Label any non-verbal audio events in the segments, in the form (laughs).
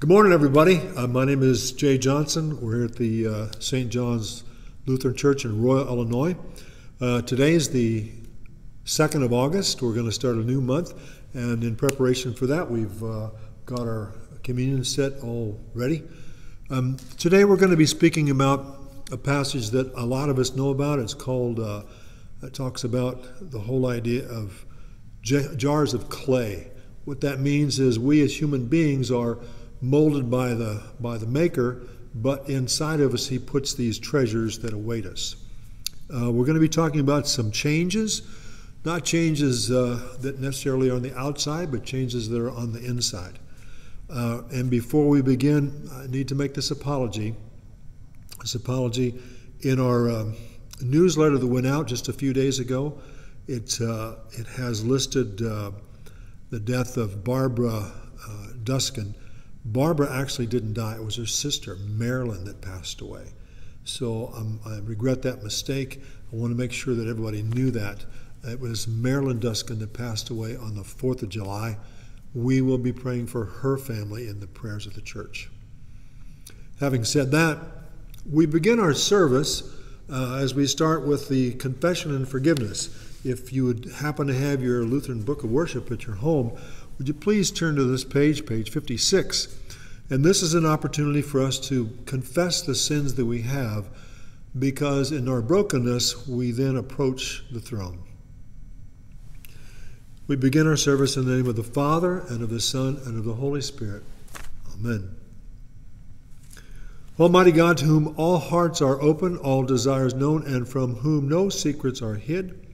Good morning, everybody. Uh, my name is Jay Johnson. We're here at the uh, St. John's Lutheran Church in Royal, Illinois. Uh, today is the 2nd of August. We're going to start a new month, and in preparation for that, we've uh, got our communion set all ready. Um, today, we're going to be speaking about a passage that a lot of us know about. It's called, uh, it talks about the whole idea of jars of clay. What that means is we as human beings are molded by the by the maker, but inside of us he puts these treasures that await us. Uh, we're going to be talking about some changes, not changes uh, that necessarily are on the outside, but changes that are on the inside. Uh, and before we begin, I need to make this apology. This apology in our um, newsletter that went out just a few days ago. It uh, it has listed uh, the death of Barbara uh, Duskin Barbara actually didn't die. It was her sister, Marilyn, that passed away. So um, I regret that mistake. I want to make sure that everybody knew that. It was Marilyn Duskin that passed away on the 4th of July. We will be praying for her family in the prayers of the church. Having said that, we begin our service uh, as we start with the confession and forgiveness. If you would happen to have your Lutheran Book of Worship at your home, would you please turn to this page, page 56? And this is an opportunity for us to confess the sins that we have because in our brokenness, we then approach the throne. We begin our service in the name of the Father, and of the Son, and of the Holy Spirit. Amen. Almighty God, to whom all hearts are open, all desires known, and from whom no secrets are hid,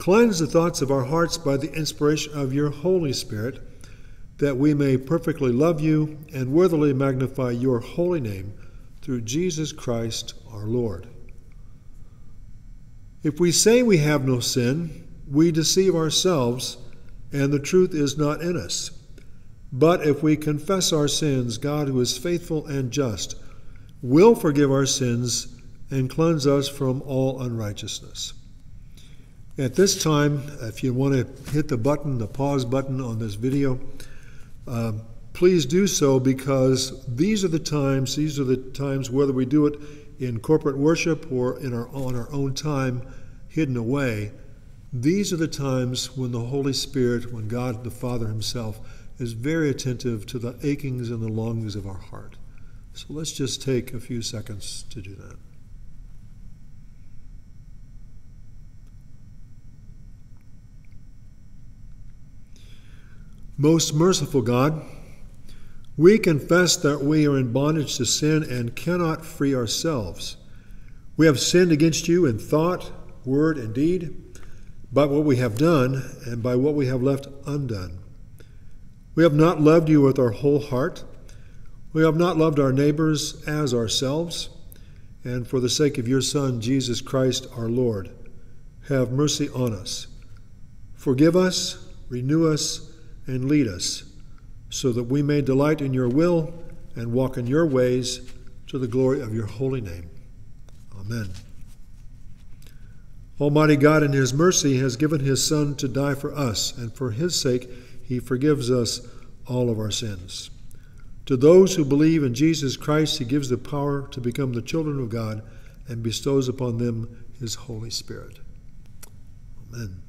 Cleanse the thoughts of our hearts by the inspiration of your Holy Spirit, that we may perfectly love you and worthily magnify your holy name through Jesus Christ our Lord. If we say we have no sin, we deceive ourselves, and the truth is not in us. But if we confess our sins, God, who is faithful and just, will forgive our sins and cleanse us from all unrighteousness. At this time, if you want to hit the button, the pause button on this video, uh, please do so because these are the times, these are the times, whether we do it in corporate worship or in our, on our own time, hidden away, these are the times when the Holy Spirit, when God the Father Himself, is very attentive to the achings and the longings of our heart. So let's just take a few seconds to do that. Most merciful God, we confess that we are in bondage to sin and cannot free ourselves. We have sinned against you in thought, word, and deed, by what we have done and by what we have left undone. We have not loved you with our whole heart. We have not loved our neighbors as ourselves. And for the sake of your Son, Jesus Christ our Lord, have mercy on us. Forgive us, renew us, and lead us, so that we may delight in your will and walk in your ways to the glory of your holy name. Amen. Almighty God, in His mercy, has given His Son to die for us, and for His sake, He forgives us all of our sins. To those who believe in Jesus Christ, He gives the power to become the children of God and bestows upon them His Holy Spirit. Amen.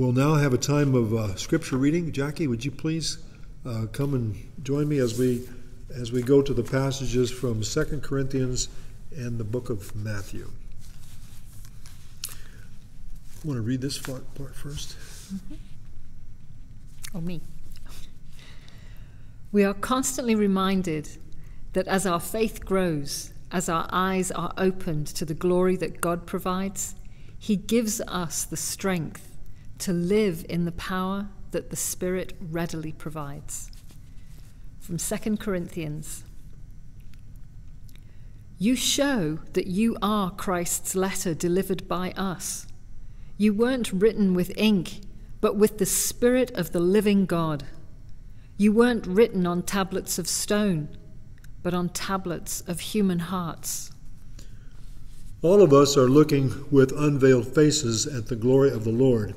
We'll now have a time of uh, scripture reading. Jackie, would you please uh, come and join me as we as we go to the passages from Second Corinthians and the book of Matthew. I want to read this part, part 1st mm-hmm. Oh, me. (laughs) We are constantly reminded that as our faith grows, as our eyes are opened to the glory that God provides, He gives us the strength to live in the power that the Spirit readily provides. From 2 Corinthians You show that you are Christ's letter delivered by us. You weren't written with ink, but with the Spirit of the living God. You weren't written on tablets of stone, but on tablets of human hearts. All of us are looking with unveiled faces at the glory of the Lord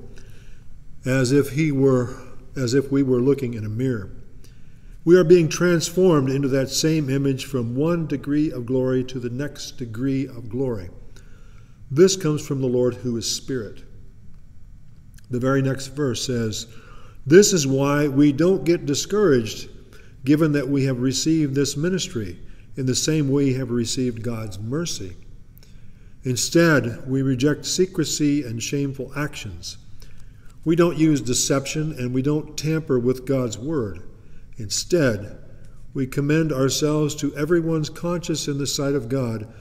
as if he were as if we were looking in a mirror. We are being transformed into that same image from one degree of glory to the next degree of glory. This comes from the Lord who is Spirit. The very next verse says, This is why we don't get discouraged, given that we have received this ministry in the same way we have received God's mercy. Instead, we reject secrecy and shameful actions. We don't use deception and we don't tamper with God's word. Instead, we commend ourselves to everyone's conscience in the sight of God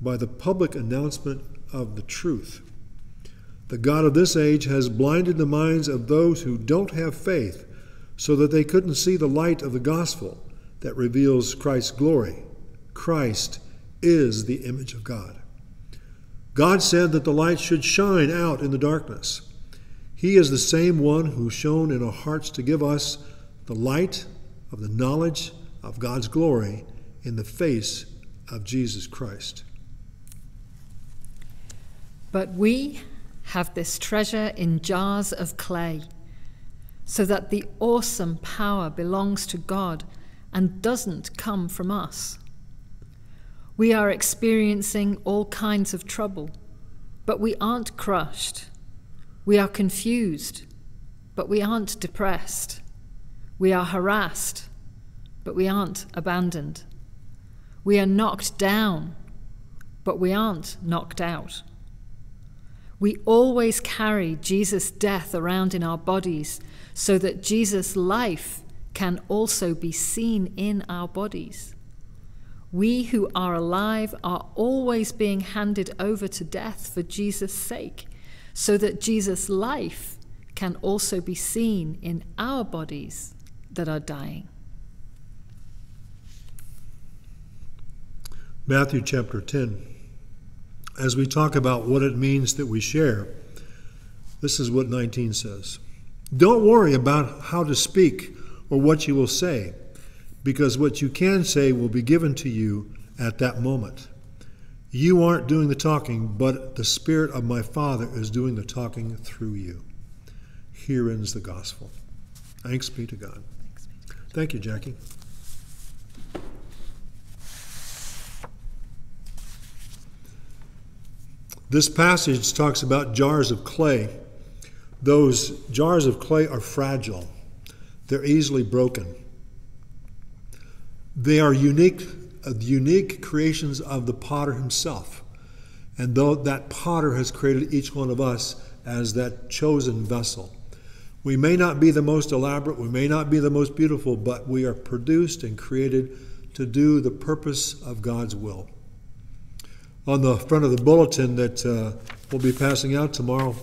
by the public announcement of the truth. The God of this age has blinded the minds of those who don't have faith so that they couldn't see the light of the gospel that reveals Christ's glory. Christ is the image of God. God said that the light should shine out in the darkness. He is the same one who shone in our hearts to give us the light of the knowledge of God's glory in the face of Jesus Christ. But we have this treasure in jars of clay, so that the awesome power belongs to God and doesn't come from us. We are experiencing all kinds of trouble, but we aren't crushed. We are confused, but we aren't depressed. We are harassed, but we aren't abandoned. We are knocked down, but we aren't knocked out. We always carry Jesus' death around in our bodies so that Jesus' life can also be seen in our bodies. We who are alive are always being handed over to death for Jesus' sake, so that Jesus' life can also be seen in our bodies that are dying. Matthew chapter 10. As we talk about what it means that we share, this is what 19 says. Don't worry about how to speak or what you will say, because what you can say will be given to you at that moment. You aren't doing the talking, but the Spirit of my Father is doing the talking through you. Here ends the gospel. Thanks be to God. Thank you, Jackie. This passage talks about jars of clay. Those jars of clay are fragile, they're easily broken. They are unique, uh, unique creations of the potter himself. And though that potter has created each one of us as that chosen vessel. We may not be the most elaborate, we may not be the most beautiful, but we are produced and created to do the purpose of God's will. On the front of the bulletin that uh, we'll be passing out tomorrow,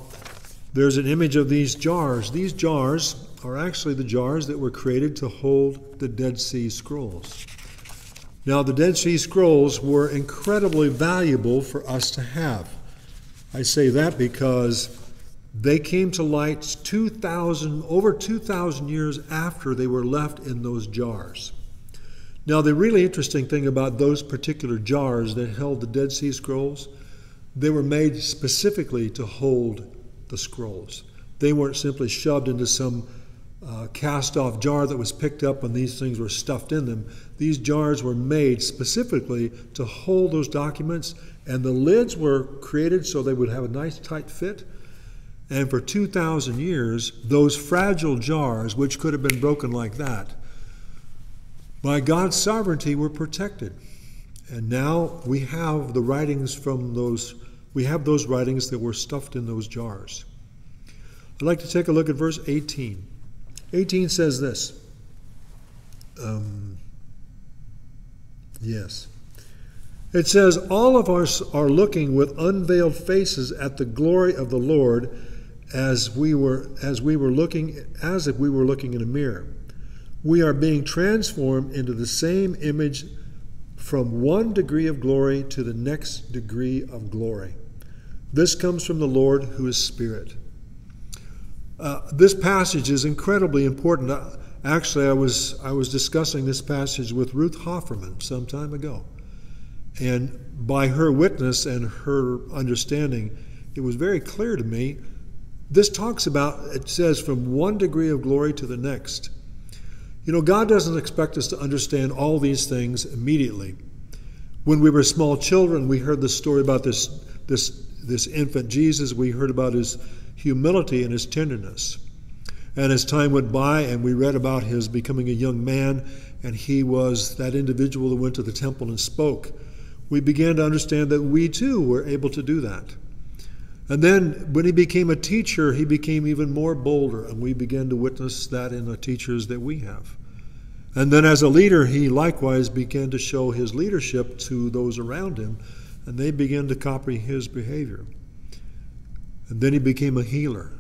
there's an image of these jars. These jars are actually the jars that were created to hold the Dead Sea Scrolls. Now, the Dead Sea Scrolls were incredibly valuable for us to have. I say that because they came to light 2,000, over 2,000 years after they were left in those jars. Now, the really interesting thing about those particular jars that held the Dead Sea Scrolls, they were made specifically to hold the scrolls. They weren't simply shoved into some uh, cast off jar that was picked up when these things were stuffed in them. These jars were made specifically to hold those documents, and the lids were created so they would have a nice tight fit and for 2,000 years, those fragile jars, which could have been broken like that, by God's sovereignty were protected. And now we have the writings from those, we have those writings that were stuffed in those jars. I'd like to take a look at verse 18. 18 says this. Um, yes. It says, All of us are looking with unveiled faces at the glory of the Lord as we were as we were looking as if we were looking in a mirror. We are being transformed into the same image from one degree of glory to the next degree of glory. This comes from the Lord who is Spirit. Uh, this passage is incredibly important. Uh, actually, I was I was discussing this passage with Ruth Hofferman some time ago, and by her witness and her understanding, it was very clear to me this talks about, it says, from one degree of glory to the next. You know, God doesn't expect us to understand all these things immediately. When we were small children, we heard the story about this, this, this infant Jesus. We heard about his humility and his tenderness. And as time went by and we read about his becoming a young man, and he was that individual that went to the temple and spoke, we began to understand that we too were able to do that. And then when he became a teacher, he became even more bolder, and we began to witness that in the teachers that we have. And then as a leader, he likewise began to show his leadership to those around him, and they began to copy his behavior. And then he became a healer.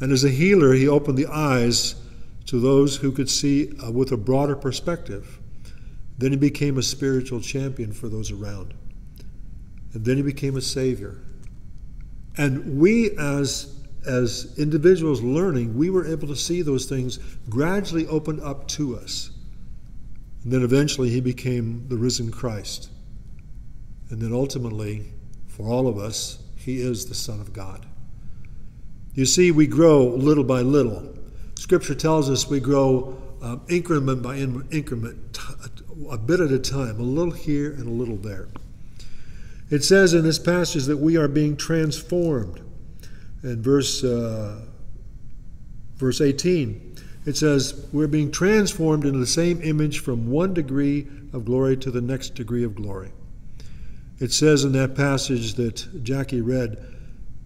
And as a healer, he opened the eyes to those who could see uh, with a broader perspective. Then he became a spiritual champion for those around. And then he became a savior. And we, as, as individuals learning, we were able to see those things gradually open up to us. And then eventually he became the risen Christ. And then ultimately, for all of us, he is the Son of God. You see, we grow little by little. Scripture tells us we grow um, increment by increment, a bit at a time, a little here and a little there. It says in this passage that we are being transformed. In verse, uh, verse 18, it says, We're being transformed into the same image from one degree of glory to the next degree of glory. It says in that passage that Jackie read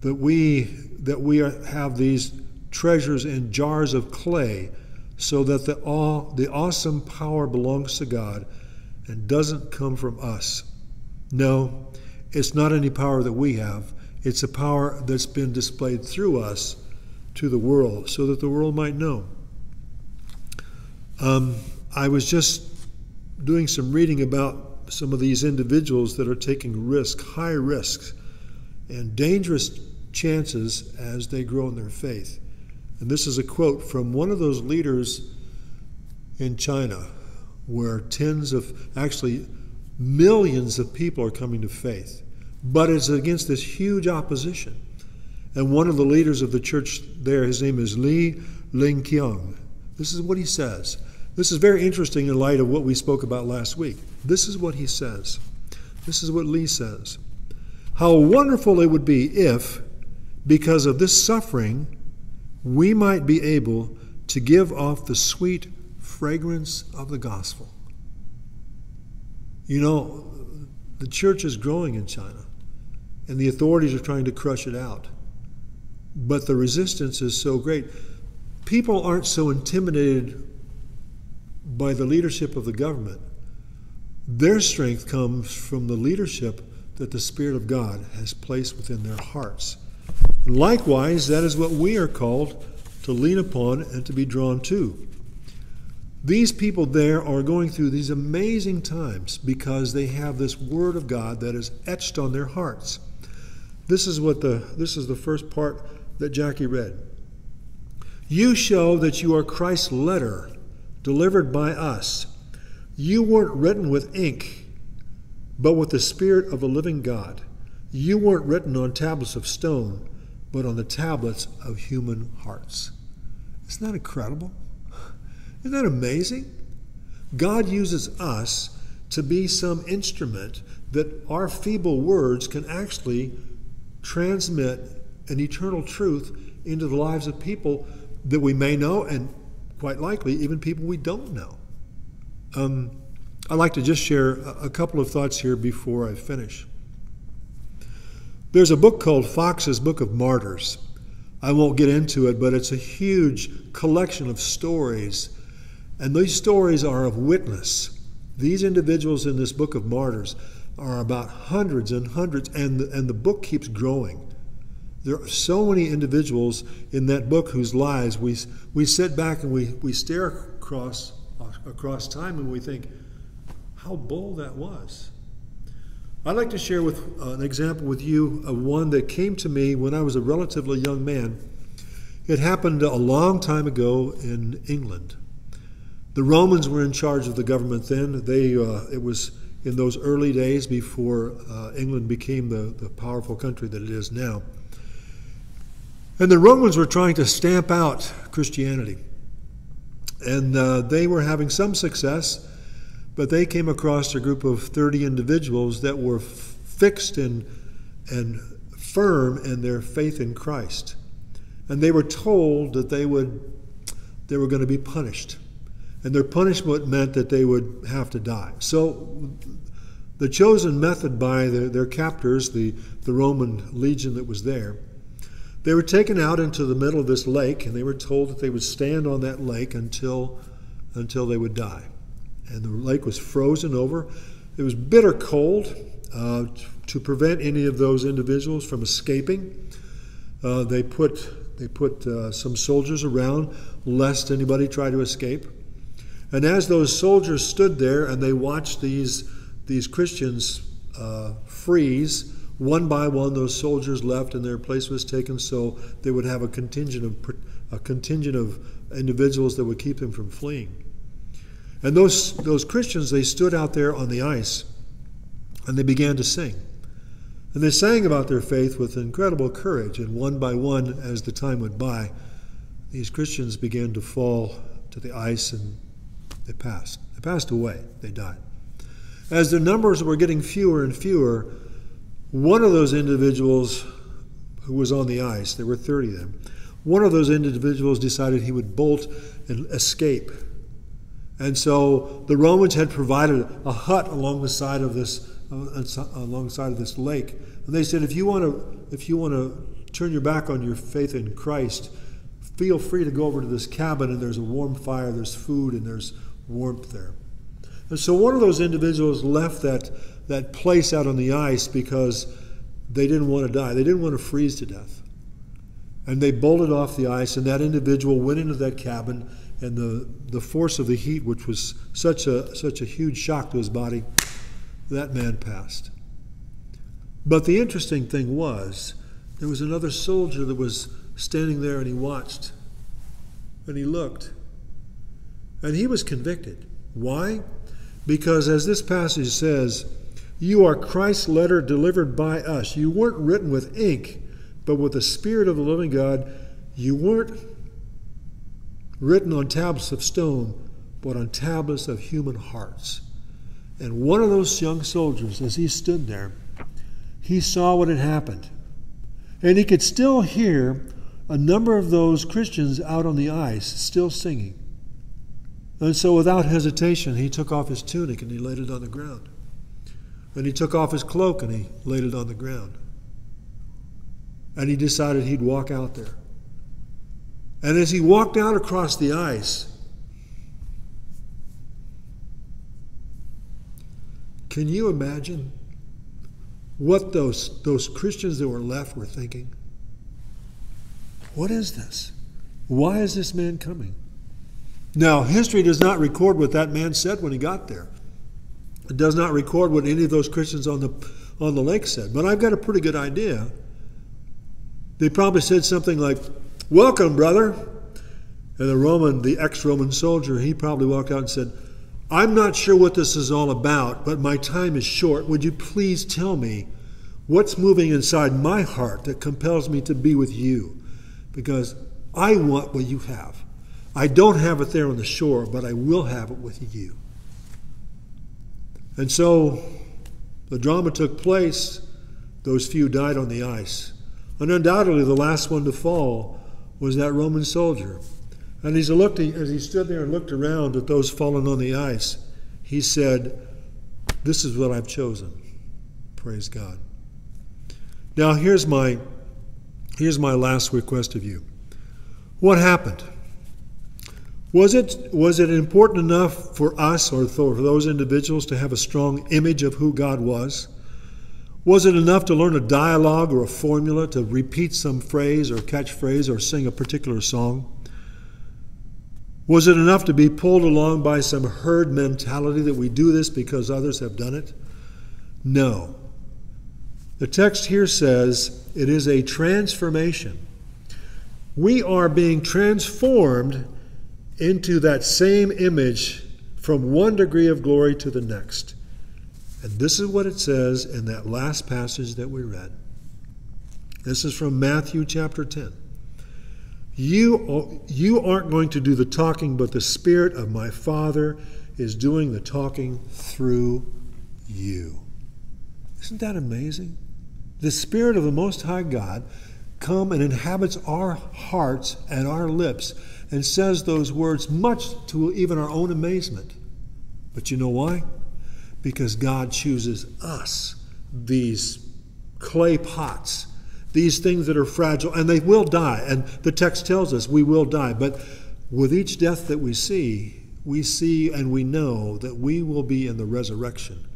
that we, that we are, have these treasures in jars of clay so that the, awe, the awesome power belongs to God and doesn't come from us. No, it's not any power that we have, it's a power that's been displayed through us to the world so that the world might know. Um, I was just doing some reading about some of these individuals that are taking risk, high risks, and dangerous chances as they grow in their faith. And this is a quote from one of those leaders in China, where tens of, actually millions of people are coming to faith. But it's against this huge opposition. And one of the leaders of the church there, his name is Li Yingqiang. This is what he says. This is very interesting in light of what we spoke about last week. This is what he says. This is what Li says. How wonderful it would be if, because of this suffering, we might be able to give off the sweet fragrance of the gospel. You know, the church is growing in China, and the authorities are trying to crush it out. But the resistance is so great. People aren't so intimidated by the leadership of the government. Their strength comes from the leadership that the Spirit of God has placed within their hearts. And likewise, that is what we are called to lean upon and to be drawn to. These people there are going through these amazing times because they have this word of God that is etched on their hearts. This is what the this is the first part that Jackie read. You show that you are Christ's letter delivered by us. You weren't written with ink, but with the Spirit of the living God. You weren't written on tablets of stone, but on the tablets of human hearts. Isn't that incredible? Isn't that amazing? God uses us to be some instrument that our feeble words can actually transmit an eternal truth into the lives of people that we may know and quite likely even people we don't know. Um, I'd like to just share a couple of thoughts here before I finish. There's a book called Fox's Book of Martyrs. I won't get into it, but it's a huge collection of stories. And these stories are of witness. These individuals in this book of martyrs are about hundreds and hundreds, and the, and the book keeps growing. There are so many individuals in that book whose lives we, we sit back and we, we stare across, across time and we think, how bold that was. I'd like to share with uh, an example with you of one that came to me when I was a relatively young man. It happened a long time ago in England. The Romans were in charge of the government then. They, uh, it was in those early days before uh, England became the, the powerful country that it is now. And the Romans were trying to stamp out Christianity. And uh, they were having some success, but they came across a group of 30 individuals that were fixed and, and firm in their faith in Christ. And they were told that they would they were going to be punished. And their punishment meant that they would have to die. So the chosen method by the, their captors, the, the Roman legion that was there, they were taken out into the middle of this lake, and they were told that they would stand on that lake until, until they would die. And the lake was frozen over. It was bitter cold. Uh, to prevent any of those individuals from escaping, uh, they put, they put uh, some soldiers around lest anybody try to escape. And as those soldiers stood there and they watched these, these Christians uh, freeze, one by one, those soldiers left and their place was taken, so they would have a contingent of a contingent of individuals that would keep them from fleeing. And those those Christians, they stood out there on the ice, and they began to sing. And they sang about their faith with incredible courage. And one by one, as the time went by, these Christians began to fall to the ice, and they passed. They passed away. They died. As their numbers were getting fewer and fewer, one of those individuals who was on the ice, there were 30 of them, one of those individuals decided he would bolt and escape. And so the Romans had provided a hut along the side of this uh, alongside of this lake. And they said, if you want to, if you want to turn your back on your faith in Christ, feel free to go over to this cabin and there's a warm fire, there's food, and there's warmth there. And so one of those individuals left that that place out on the ice because they didn't want to die. They didn't want to freeze to death. And they bolted off the ice, and that individual went into that cabin, and the, the force of the heat, which was such a, such a huge shock to his body, that man passed. But the interesting thing was, there was another soldier that was standing there, and he watched, and he looked, and he was convicted. Why? Because as this passage says, you are Christ's letter delivered by us. You weren't written with ink, but with the Spirit of the living God. You weren't written on tablets of stone, but on tablets of human hearts. And one of those young soldiers, as he stood there, he saw what had happened. And he could still hear a number of those Christians out on the ice still singing. And so, without hesitation, he took off his tunic and he laid it on the ground. And he took off his cloak and he laid it on the ground. And he decided he'd walk out there. And as he walked out across the ice, can you imagine what those, those Christians that were left were thinking? What is this? Why is this man coming? Now, history does not record what that man said when he got there. It does not record what any of those Christians on the, on the lake said, but I've got a pretty good idea. They probably said something like, Welcome, brother. And the Roman, the ex Roman soldier, he probably walked out and said, I'm not sure what this is all about, but my time is short. Would you please tell me what's moving inside my heart that compels me to be with you? Because I want what you have. I don't have it there on the shore, but I will have it with you. And so the drama took place. Those few died on the ice. And undoubtedly, the last one to fall was that Roman soldier. And as he, looked, as he stood there and looked around at those fallen on the ice, he said, This is what I've chosen. Praise God. Now, here's my, here's my last request of you. What happened? Was it, was it important enough for us or for those individuals to have a strong image of who God was? Was it enough to learn a dialogue or a formula to repeat some phrase or catchphrase or sing a particular song? Was it enough to be pulled along by some herd mentality that we do this because others have done it? No. The text here says it is a transformation. We are being transformed into that same image from one degree of glory to the next. And this is what it says in that last passage that we read. This is from Matthew chapter 10. You, you aren't going to do the talking, but the Spirit of my Father is doing the talking through you. Isn't that amazing? The Spirit of the Most High God come and inhabits our hearts and our lips and says those words much to even our own amazement. But you know why? Because God chooses us, these clay pots, these things that are fragile, and they will die. And the text tells us we will die. But with each death that we see, we see and we know that we will be in the resurrection.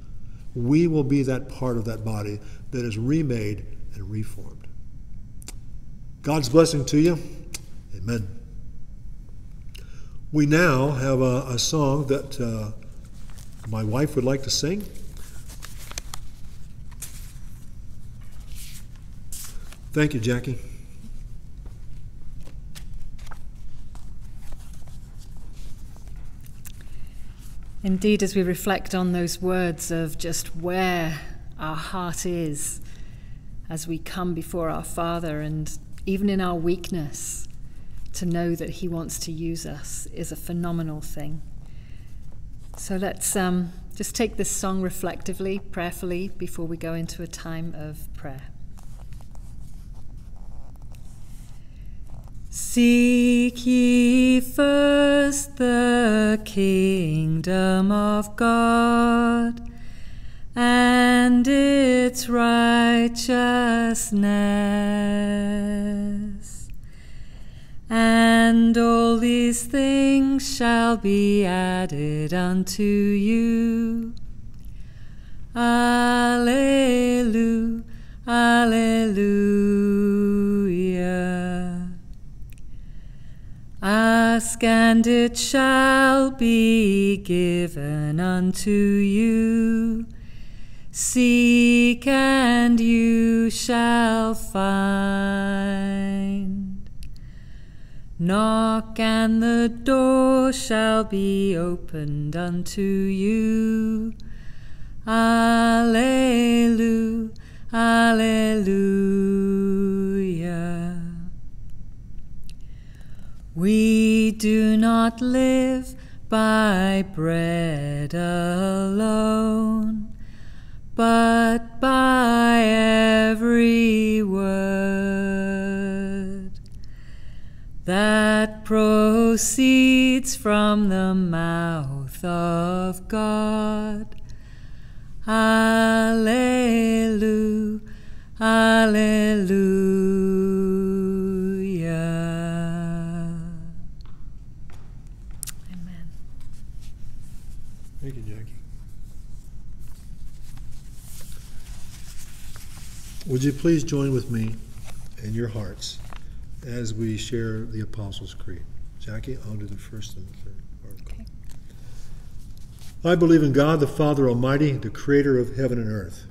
We will be that part of that body that is remade and reformed. God's blessing to you. Amen. We now have a, a song that uh, my wife would like to sing. Thank you, Jackie. Indeed, as we reflect on those words of just where our heart is as we come before our Father, and even in our weakness, to know that He wants to use us is a phenomenal thing. So let's um, just take this song reflectively, prayerfully, before we go into a time of prayer. Seek ye first the kingdom of God and its righteousness, and all these things shall be added unto you. Alleluia, Alleluia. Ask and it shall be given unto you. Seek and you shall find. Knock and the door shall be opened unto you. Alleluia, Alleluia. We do not live by bread alone, but by every word that proceeds from the mouth of God. Alleluia, Alleluia. Amen. Thank you, Jackie. Would you please join with me in your hearts as we share the Apostles' Creed? Jackie, I'll do the first and the third article. Okay. I believe in God, the Father Almighty, the creator of heaven and earth.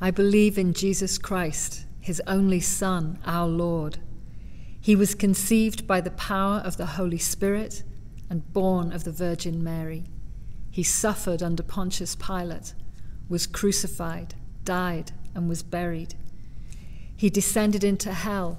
I believe in Jesus Christ, his only Son, our Lord. He was conceived by the power of the Holy Spirit and born of the Virgin Mary. He suffered under Pontius Pilate, was crucified, died, and was buried. He descended into hell,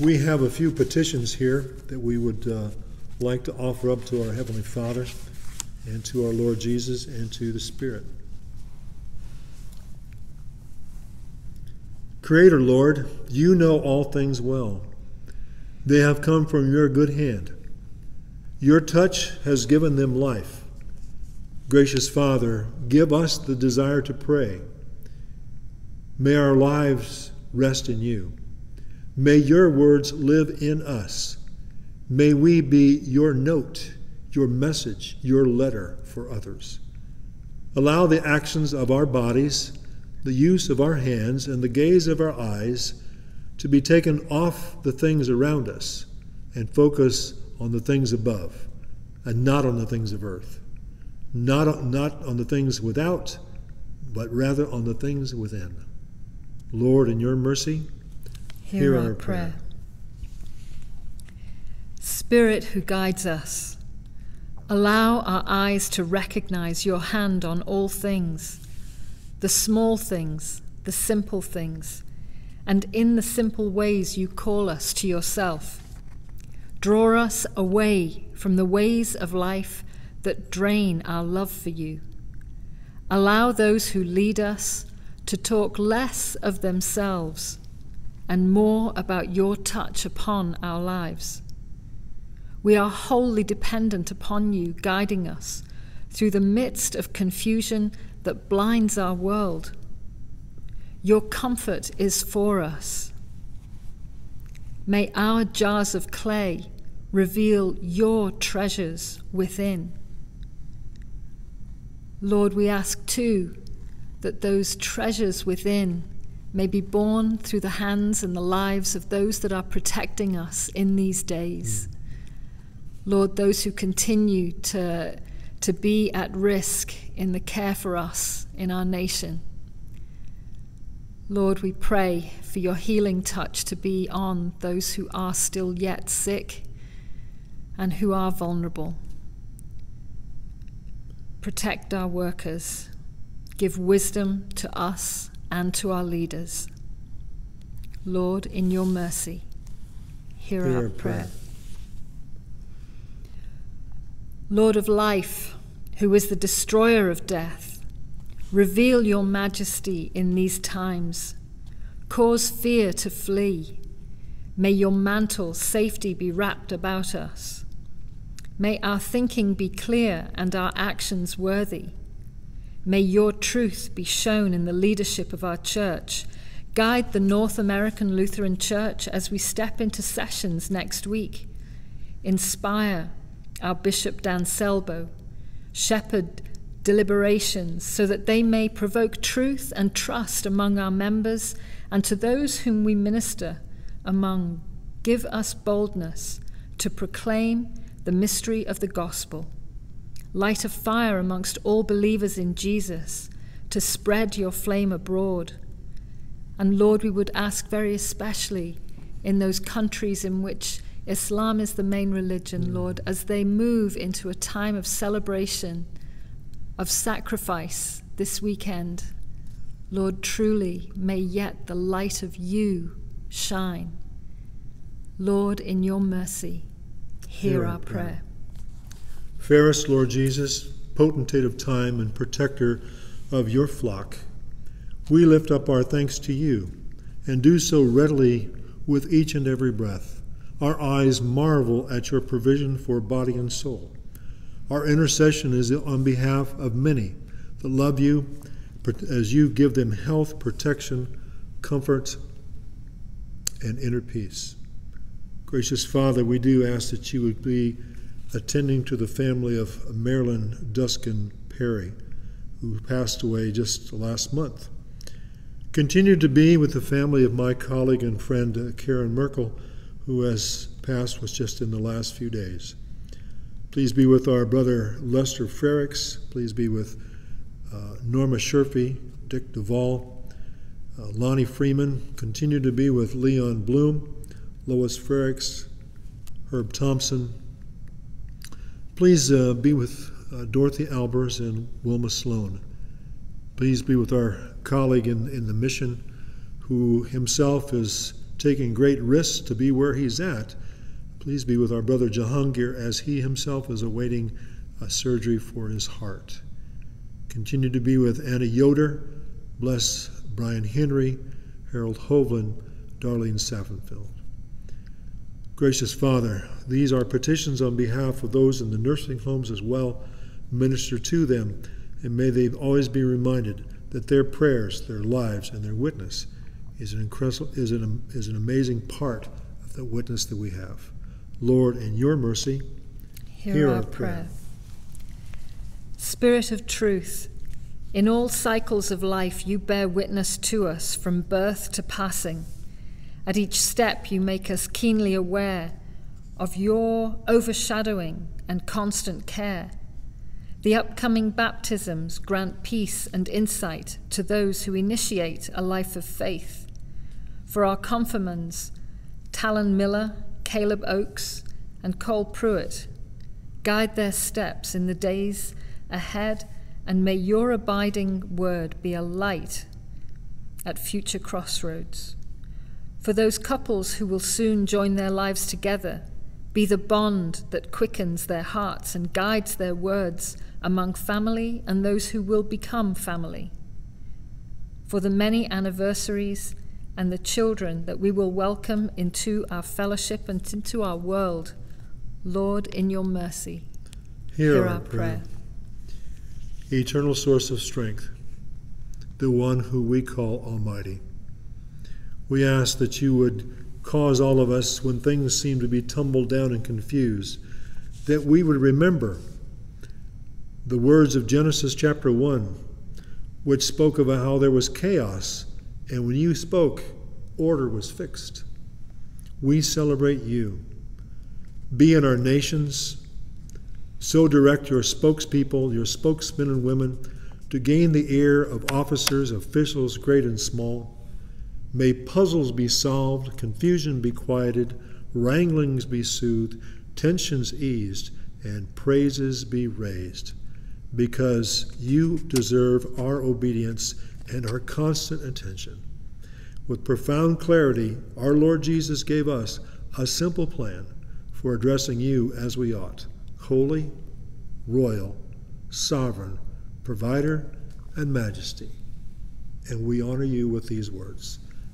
We have a few petitions here that we would uh, like to offer up to our Heavenly Father and to our Lord Jesus and to the Spirit. Creator, Lord, you know all things well. They have come from your good hand. Your touch has given them life. Gracious Father, give us the desire to pray. May our lives rest in you. May your words live in us. May we be your note, your message, your letter for others. Allow the actions of our bodies, the use of our hands, and the gaze of our eyes to be taken off the things around us and focus on the things above and not on the things of earth. Not, not on the things without, but rather on the things within. Lord, in your mercy, hear, hear our, our prayer. prayer. Spirit who guides us, allow our eyes to recognize your hand on all things, the small things, the simple things, and in the simple ways you call us to yourself. Draw us away from the ways of life that drain our love for you. Allow those who lead us to talk less of themselves and more about your touch upon our lives. We are wholly dependent upon you guiding us through the midst of confusion that blinds our world. Your comfort is for us. May our jars of clay reveal your treasures within. Lord, we ask too that those treasures within may be born through the hands and the lives of those that are protecting us in these days. Mm. Lord, those who continue to, to be at risk in the care for us in our nation. Lord, we pray for your healing touch to be on those who are still yet sick and who are vulnerable. Protect our workers. Give wisdom to us and to our leaders. Lord, in your mercy, hear, hear our prayer. prayer. Lord of life, who is the destroyer of death, reveal your majesty in these times. Cause fear to flee. May your mantle safety be wrapped about us. May our thinking be clear and our actions worthy. May your truth be shown in the leadership of our church. Guide the North American Lutheran Church as we step into sessions next week. Inspire our Bishop Dan Selbo. Shepherd deliberations so that they may provoke truth and trust among our members and to those whom we minister among. Give us boldness to proclaim the mystery of the gospel, light a fire amongst all believers in Jesus, to spread your flame abroad. And Lord, we would ask very especially in those countries in which Islam is the main religion, Lord, as they move into a time of celebration, of sacrifice this weekend. Lord, truly may yet the light of you shine. Lord, in your mercy, hear our prayer. Fairest Lord Jesus, potentate of time and protector of your flock, we lift up our thanks to you and do so readily with each and every breath. Our eyes marvel at your provision for body and soul. Our intercession is on behalf of many that love you as you give them health, protection, comfort, and inner peace. Gracious Father, we do ask that you would be attending to the family of Marilyn Duskin Perry, who passed away just last month. Continue to be with the family of my colleague and friend uh, Karen Merkel, who has passed was just in the last few days. Please be with our brother Lester Frericks. Please be with uh, Norma Sherfy, Dick Duvall, uh, Lonnie Freeman. Continue to be with Leon Bloom. Lois Frericks, Herb Thompson. Please uh, be with uh, Dorothy Albers and Wilma Sloan. Please be with our colleague in, in the mission who himself is taking great risks to be where he's at. Please be with our brother Jahangir as he himself is awaiting a surgery for his heart. Continue to be with Anna Yoder. Bless Brian Henry, Harold Hovland, Darlene Saffenfeld. Gracious Father, these are petitions on behalf of those in the nursing homes as well. Minister to them, and may they always be reminded that their prayers, their lives, and their witness is an, is an, is an amazing part of the witness that we have. Lord, in your mercy, hear, hear our, our prayer. prayer. Spirit of truth, in all cycles of life you bear witness to us from birth to passing. At each step, you make us keenly aware of your overshadowing and constant care. The upcoming baptisms grant peace and insight to those who initiate a life of faith. For our confirmands, Talon Miller, Caleb Oakes, and Cole Pruitt, guide their steps in the days ahead, and may your abiding word be a light at future crossroads. For those couples who will soon join their lives together, be the bond that quickens their hearts and guides their words among family and those who will become family. For the many anniversaries and the children that we will welcome into our fellowship and into our world, Lord, in your mercy, Hear, hear our our prayer. Eternal source of strength, the one who we call Almighty. We ask that you would cause all of us, when things seem to be tumbled down and confused, that we would remember the words of Genesis chapter 1, which spoke of how there was chaos, and when you spoke, order was fixed. We celebrate you. Be in our nations, so direct your spokespeople, your spokesmen and women, to gain the ear of officers, officials, great and small. May puzzles be solved, confusion be quieted, wranglings be soothed, tensions eased, and praises be raised, because you deserve our obedience and our constant attention. With profound clarity, our Lord Jesus gave us a simple plan for addressing you as we ought holy, royal, sovereign, provider, and majesty. And we honor you with these words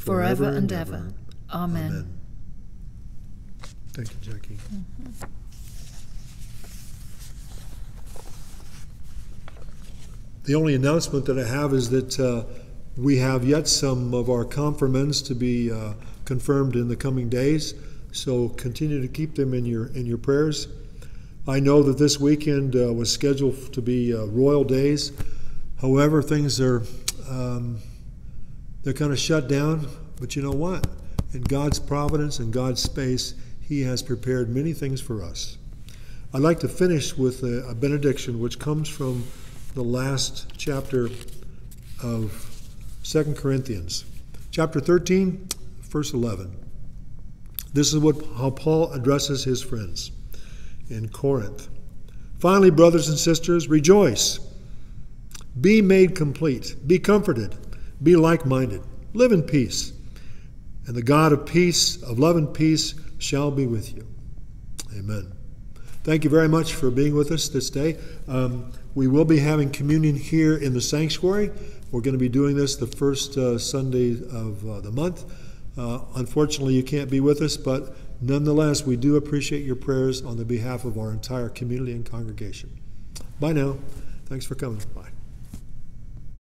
forever and ever. Amen. Thank you, Jackie. The only announcement that I have is that uh, we have yet some of our confirmants to be uh, confirmed in the coming days. So continue to keep them in your in your prayers. I know that this weekend uh, was scheduled to be uh, Royal Days. However, things are um, they're kind of shut down. But you know what? In God's providence and God's space, He has prepared many things for us. I'd like to finish with a, a benediction which comes from the last chapter of 2 Corinthians, chapter 13, verse 11. This is what how Paul addresses his friends in Corinth. Finally, brothers and sisters, rejoice. Be made complete. Be comforted. Be like minded. Live in peace. And the God of peace, of love and peace, shall be with you. Amen. Thank you very much for being with us this day. Um, we will be having communion here in the sanctuary. We're going to be doing this the first uh, Sunday of uh, the month. Uh, unfortunately, you can't be with us, but nonetheless, we do appreciate your prayers on the behalf of our entire community and congregation. Bye now. Thanks for coming. Bye.